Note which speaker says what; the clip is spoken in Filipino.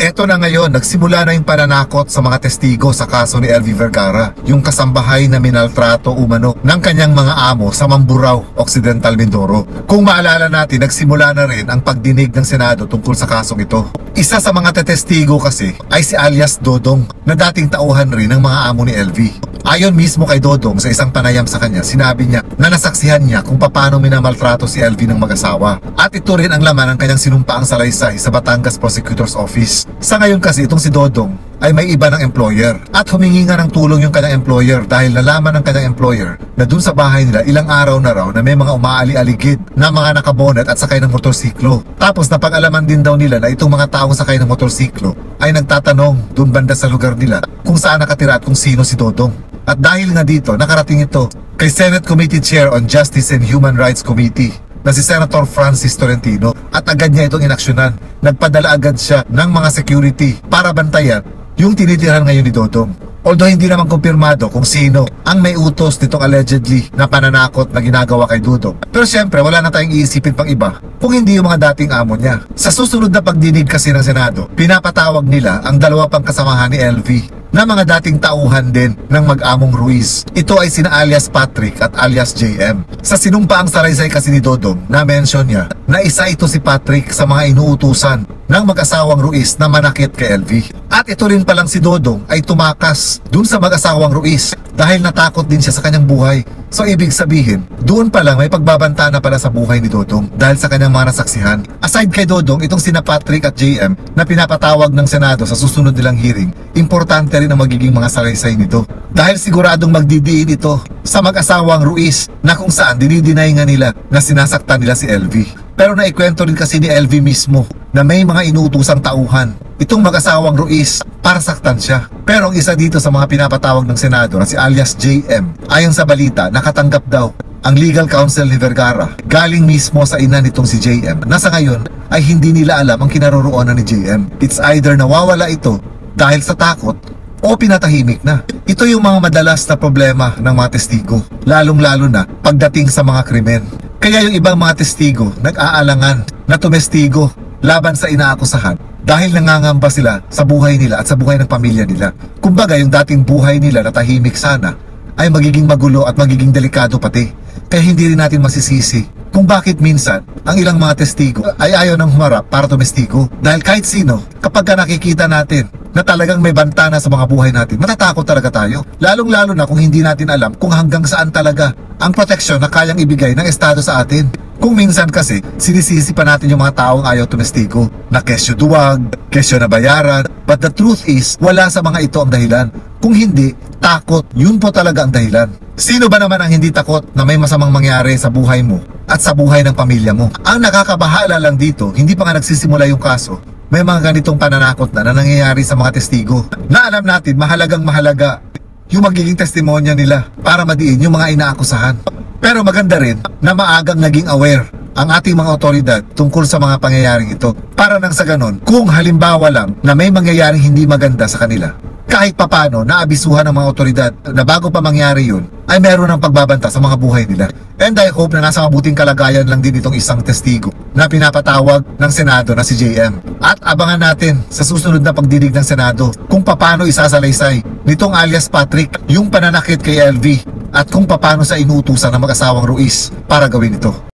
Speaker 1: Eto na ngayon, nagsimula na yung pananakot sa mga testigo sa kaso ni LV Vergara, yung kasambahay na minaltrato umano ng kanyang mga amo sa Mamburao, Occidental Mindoro. Kung maalala natin, nagsimula na rin ang pagdinig ng Senado tungkol sa kasong ito. Isa sa mga tetestigo kasi ay si alias Dodong na dating tauhan rin ng mga amo ni LV. Ayon mismo kay Dodong sa isang panayam sa kanya, sinabi niya na nasaksihan niya kung paano minamaltrato si LV ng mag-asawa. At ito rin ang laman ng kanyang sinumpaang salaysay sa Batangas Prosecutor's Office. Sa ngayon kasi itong si Dodong ay may iba ng employer at humingi nga ng tulong yung kanyang employer dahil nalaman ng kanyang employer na dun sa bahay nila ilang araw na raw na may mga umaali-aligid na mga nakabonet at sakay ng motorsiklo. Tapos napag-alaman din daw nila na itong mga taong sakay ng motorsiklo ay nagtatanong dun banda sa lugar nila kung saan nakatira at kung sino si Dodong. At dahil nga dito, nakarating ito kay Senate Committee Chair on Justice and Human Rights Committee na si Senator Francis Tolentino at agad niya itong inaksyonan. Nagpadala agad siya ng mga security para bantayan yung tinitirahan ngayon ni Dodong. Although hindi naman kumpirmado kung sino ang may utos nitong allegedly na pananakot na ginagawa kay Dudong. Pero syempre, wala na tayong iisipin pang iba kung hindi yung mga dating amo niya. Sa susunod na pagdinig kasi ng Senado, pinapatawag nila ang dalawa pang kasamahan ni LV na mga dating tauhan din ng mag-among Ruiz. Ito ay sina alias Patrick at alias JM. Sa sinumpaang saraysay kasi ni Dodong, na-mention niya na isa ito si Patrick sa mga inuutusan ng mag-asawang Ruiz na manakit kay LV. At ito rin palang si Dodong ay tumakas dun sa mag-asawang Ruiz dahil natakot din siya sa kanyang buhay. So ibig sabihin, doon pa lang may pagbabanta na pala sa buhay ni Dodong dahil sa kanyang mga nasaksihan. Aside kay Dodong, itong sina Patrick at JM na pinapatawag ng Senado sa susunod nilang hearing, importante rin ang magiging mga salaysay nito. Dahil siguradong magdidiin ito sa mag-asawang Ruiz na kung saan dinidinay nga nila na sinasaktan nila si LV. Pero naikwento rin kasi ni LV mismo na may mga inuutusang tauhan itong mag-asawang Ruiz para saktan siya. Pero ang isa dito sa mga pinapatawag ng Senado na si alias JM, ayon sa balita, nakatanggap daw ang legal counsel ni Vergara galing mismo sa ina nitong si JM na sa ngayon ay hindi nila alam ang kinaroroonan ni JM. It's either nawawala ito dahil sa takot o pinatahimik na. Ito yung mga madalas na problema ng mga testigo, lalong-lalo na pagdating sa mga krimen. Kaya yung ibang mga testigo nag-aalangan na tumestigo laban sa inaakusahan dahil nangangamba sila sa buhay nila at sa buhay ng pamilya nila. Kumbaga yung dating buhay nila na tahimik sana ay magiging magulo at magiging delikado pati. Kaya hindi rin natin masisisi kung bakit minsan ang ilang mga testigo ay ayaw nang humarap para tumestigo. Dahil kahit sino, kapag ka nakikita natin na talagang may bantana sa mga buhay natin, matatakot talaga tayo. Lalong-lalo na kung hindi natin alam kung hanggang saan talaga ang proteksyon na kayang ibigay ng Estado sa atin. Kung minsan kasi, sinisisi pa natin yung mga taong ayaw tumestigo, na kesyo duwag, kesyo na bayaran, but the truth is, wala sa mga ito ang dahilan. Kung hindi, takot, yun po talaga ang dahilan. Sino ba naman ang hindi takot na may masamang mangyari sa buhay mo at sa buhay ng pamilya mo? Ang nakakabahala lang dito, hindi pa nga nagsisimula yung kaso, may mga ganitong pananakot na na nangyayari sa mga testigo na alam natin mahalagang mahalaga yung magiging testimonya nila para madiin yung mga inaakusahan. Pero maganda rin na maagang naging aware ang ating mga otoridad tungkol sa mga pangyayaring ito para nang sa ganon kung halimbawa lang na may mangyayaring hindi maganda sa kanila kahit papano naabisuhan ng mga otoridad na bago pa mangyari yun ay meron ng pagbabanta sa mga buhay nila. And I hope na nasa mabuting kalagayan lang din itong isang testigo na pinapatawag ng Senado na si JM. At abangan natin sa susunod na pagdinig ng Senado kung paano isasalaysay nitong alias Patrick yung pananakit kay LV at kung paano sa inutusan ng mag-asawang Ruiz para gawin ito.